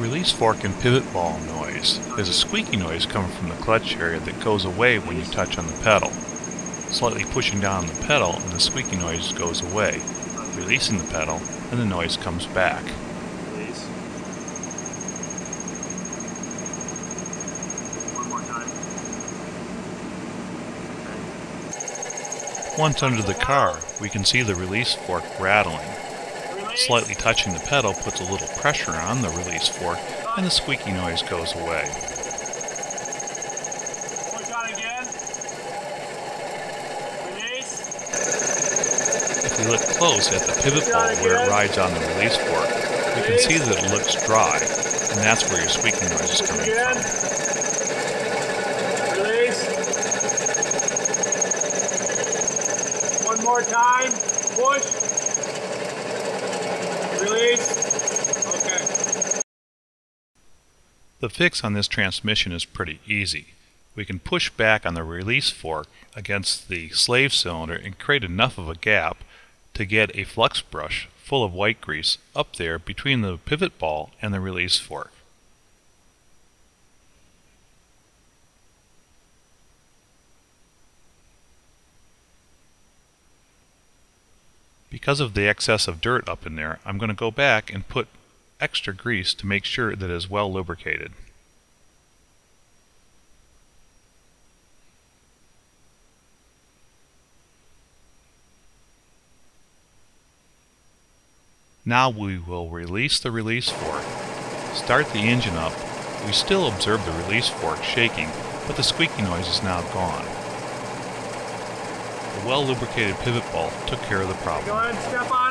Release fork and pivot ball noise. is a squeaky noise coming from the clutch area that goes away when you touch on the pedal. Slightly pushing down on the pedal and the squeaky noise goes away. Releasing the pedal and the noise comes back. Release. One more time. Once under the car, we can see the release fork rattling. Slightly touching the pedal puts a little pressure on the release fork and the squeaky noise goes away. Push on again. Release. If we look close at the pivot ball where it rides on the release fork, we can see that it looks dry, and that's where your squeaking noise is coming Again. from. Release. One more time. Push. Release. Okay. The fix on this transmission is pretty easy. We can push back on the release fork against the slave cylinder and create enough of a gap to get a flux brush full of white grease up there between the pivot ball and the release fork. Because of the excess of dirt up in there, I'm going to go back and put extra grease to make sure that it is well lubricated. Now we will release the release fork, start the engine up. We still observe the release fork shaking, but the squeaky noise is now gone. The well lubricated pivot ball took care of the problem. Go ahead step on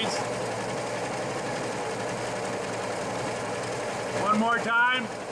it. Release. One more time.